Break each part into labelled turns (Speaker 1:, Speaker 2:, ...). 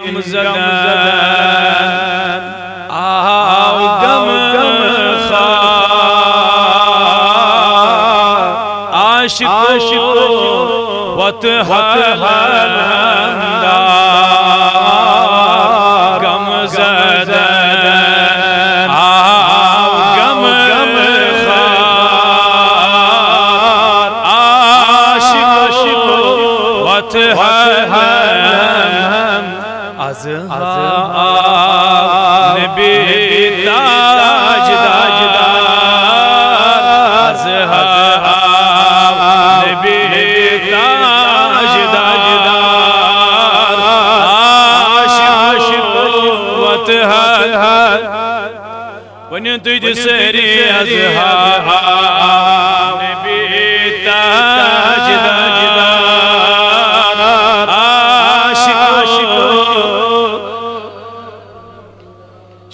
Speaker 1: قم زدان آه, آه،, آه، وقم عاشق نبی تاج داجدار اصحاب نبی تاج داجدار نبی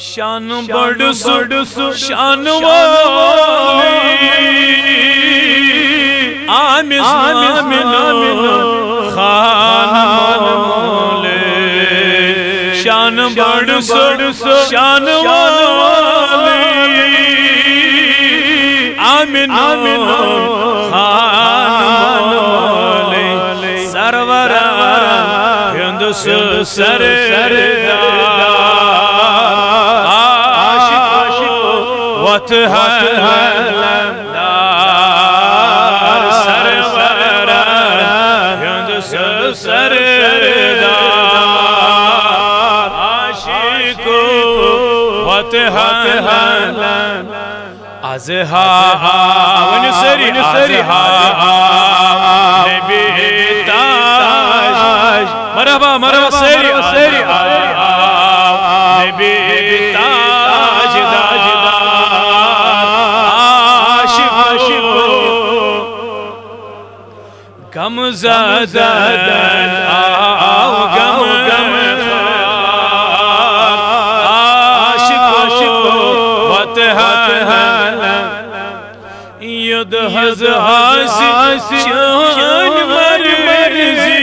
Speaker 1: शान बड़ सु शान वाली आमिन आमिन खान मौले शान बड़ सु शान वाली आमिन आमिन खान मौले सरवरा हिंद सरदार aşık بت ہے سرور گنج سردار عاشق بت ہے ازہا آون ازہا نبی تاج مرحبا مرحبا Gam zaden av gam gam Aşık aşık vatihal Yud haz hasi şan merzi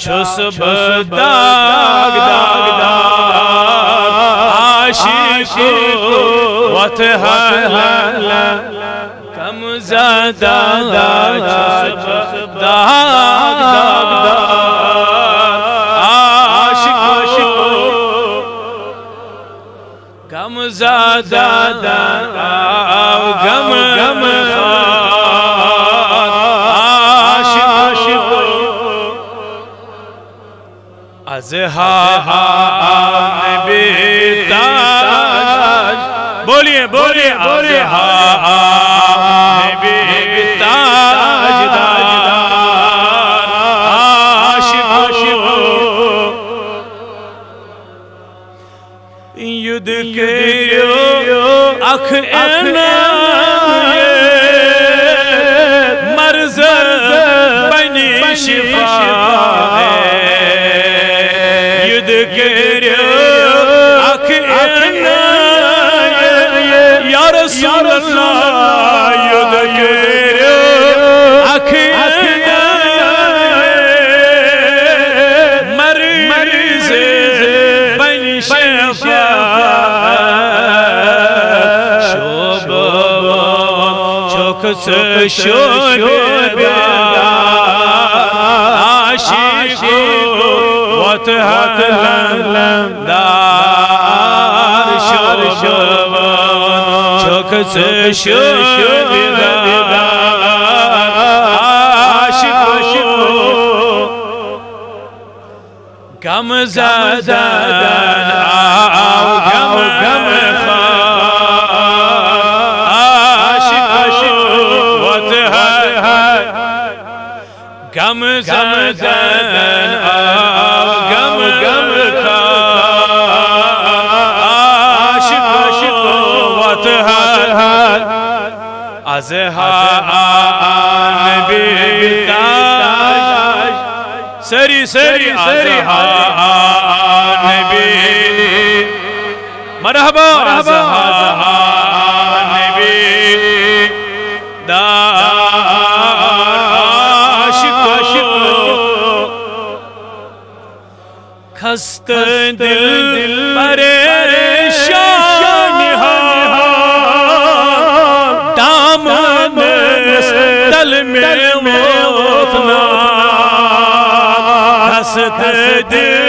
Speaker 1: Gamzada çösüp dag dag dag Aşık vatihal Kam zada çösüp dag dag dag Aşık aşık Gam azha nebi tac बोलिए बोलिए azha nebi tac tajdar aşık aşık yudkiriyor ak giriyor akhirine Ya Resulallah yud giriyor akhirine Mariz ben şefaat Şubam çok sıçıyor vatihal dar şoban çok şöyle aşık aşık Gam zadan av gam gam آزہا نبی تاج۔ سری سری آزہا نبی مرحبا آزہا दल में मोतना हसत दिल परेशान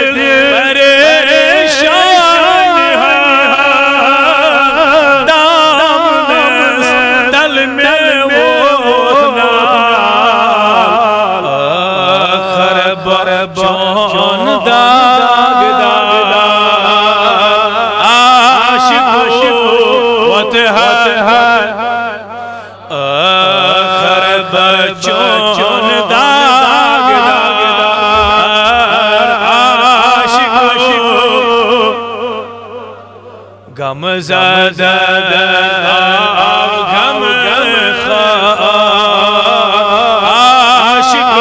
Speaker 1: खरब चौन दाग आशिक गम ज़दा गम आशिक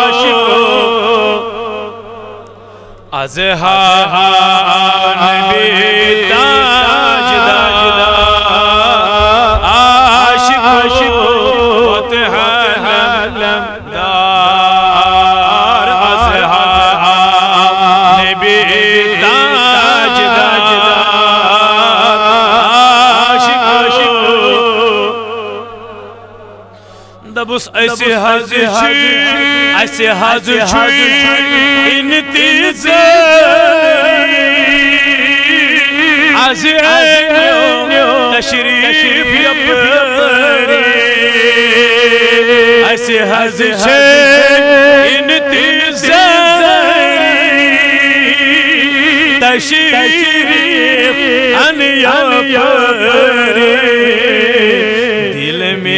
Speaker 1: अजहान اسہِ حظ چھُ اسہِ حظ چھُ تشریف یپری اسہِ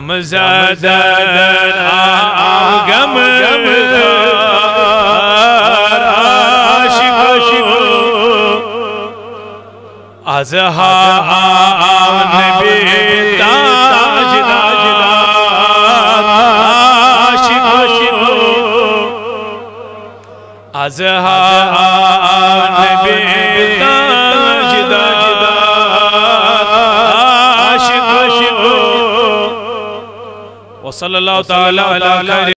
Speaker 1: غم زدہ غم ازہا نبی تاج عاشق ازہا وصلى الله تعالى على خير